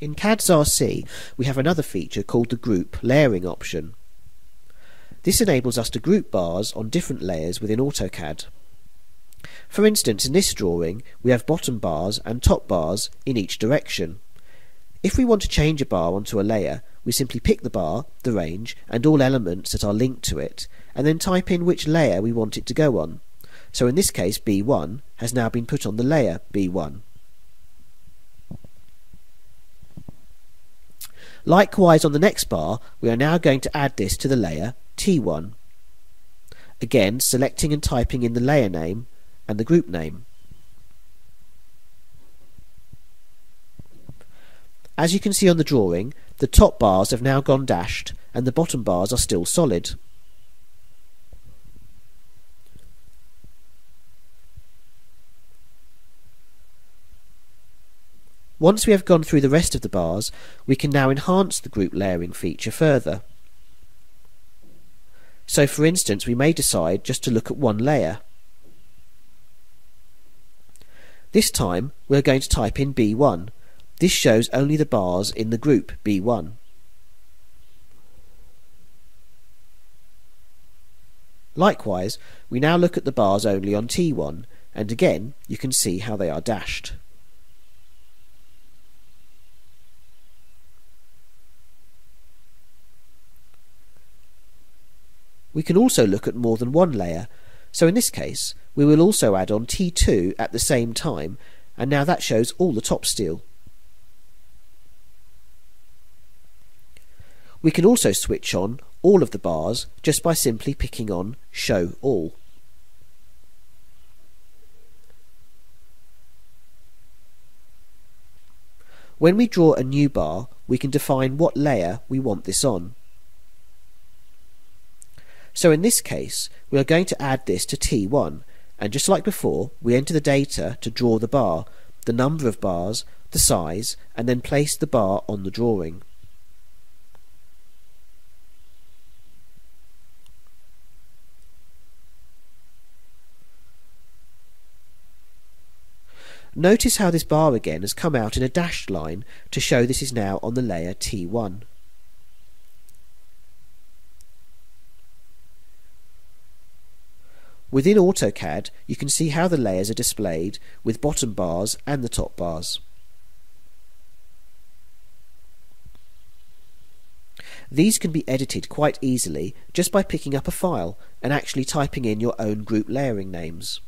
In CADS RC, we have another feature called the Group Layering option. This enables us to group bars on different layers within AutoCAD. For instance, in this drawing, we have bottom bars and top bars in each direction. If we want to change a bar onto a layer, we simply pick the bar, the range, and all elements that are linked to it, and then type in which layer we want it to go on. So in this case, B1 has now been put on the layer B1. Likewise on the next bar, we are now going to add this to the layer T1. Again, selecting and typing in the layer name and the group name. As you can see on the drawing, the top bars have now gone dashed and the bottom bars are still solid. Once we have gone through the rest of the bars, we can now enhance the group layering feature further. So for instance, we may decide just to look at one layer. This time, we're going to type in B1. This shows only the bars in the group B1. Likewise, we now look at the bars only on T1, and again, you can see how they are dashed. We can also look at more than one layer, so in this case we will also add on T2 at the same time, and now that shows all the top steel. We can also switch on all of the bars just by simply picking on Show All. When we draw a new bar, we can define what layer we want this on. So in this case, we are going to add this to T1, and just like before, we enter the data to draw the bar, the number of bars, the size, and then place the bar on the drawing. Notice how this bar again has come out in a dashed line to show this is now on the layer T1. Within AutoCAD, you can see how the layers are displayed with bottom bars and the top bars. These can be edited quite easily just by picking up a file and actually typing in your own group layering names.